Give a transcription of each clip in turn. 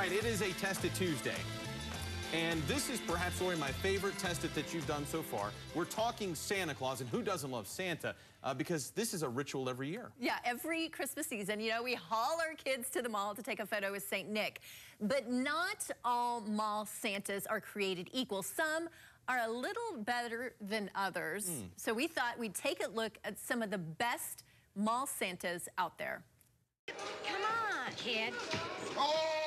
right, it is a Tested Tuesday. And this is perhaps, Lori, my favorite test that you've done so far. We're talking Santa Claus, and who doesn't love Santa? Uh, because this is a ritual every year. Yeah, every Christmas season, you know, we haul our kids to the mall to take a photo with St. Nick. But not all mall Santas are created equal. Some are a little better than others. Mm. So we thought we'd take a look at some of the best mall Santas out there. Come on, kid. Oh!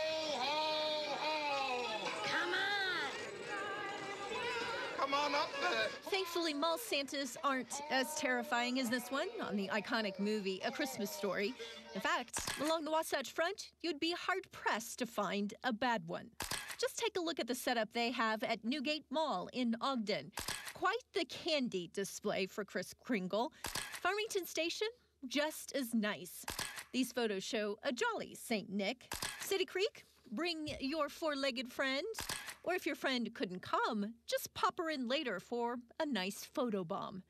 Come on up there. Thankfully, mall Santas aren't as terrifying as this one on the iconic movie A Christmas Story. In fact, along the Wasatch Front, you'd be hard pressed to find a bad one. Just take a look at the setup they have at Newgate Mall in Ogden. Quite the candy display for Kris Kringle. Farmington Station, just as nice. These photos show a jolly St. Nick. City Creek, bring your four legged friend. Or if your friend couldn't come, just pop her in later for a nice photo bomb.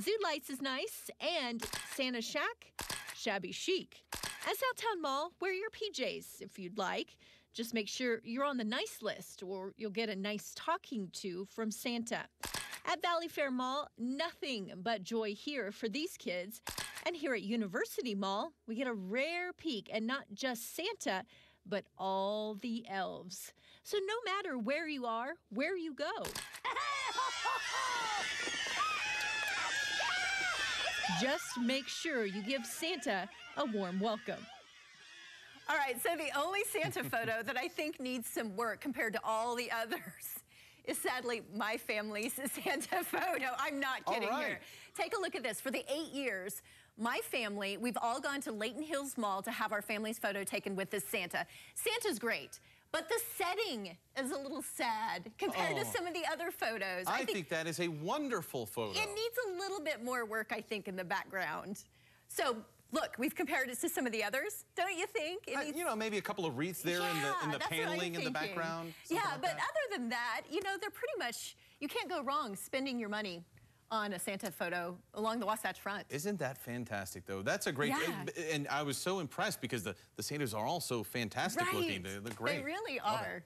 Zoo Lights is nice, and Santa Shack, shabby chic. At Southtown Mall, wear your PJs if you'd like. Just make sure you're on the nice list, or you'll get a nice talking to from Santa. At Valley Fair Mall, nothing but joy here for these kids. And here at University Mall, we get a rare peek and not just Santa, but all the elves. So no matter where you are, where you go, just make sure you give Santa a warm welcome. All right, so the only Santa photo that I think needs some work compared to all the others is sadly my family's Santa photo. I'm not kidding right. here. Take a look at this. For the eight years, my family, we've all gone to Layton Hills Mall to have our family's photo taken with this Santa. Santa's great. But the setting is a little sad compared oh, to some of the other photos. I, I think, think, that is a wonderful photo. It needs a little bit more work, I think, in the background. So look, we've compared it to some of the others, don't you think? Uh, you know, maybe a couple of wreaths there yeah, in the, in the paneling in the background. Yeah, like but that. other than that, you know, they're pretty much, you can't go wrong spending your money on a Santa photo along the Wasatch Front. Isn't that fantastic, though? That's a great, yeah. and I was so impressed because the, the Santas are all so fantastic right. looking. They're, they're great. They really are.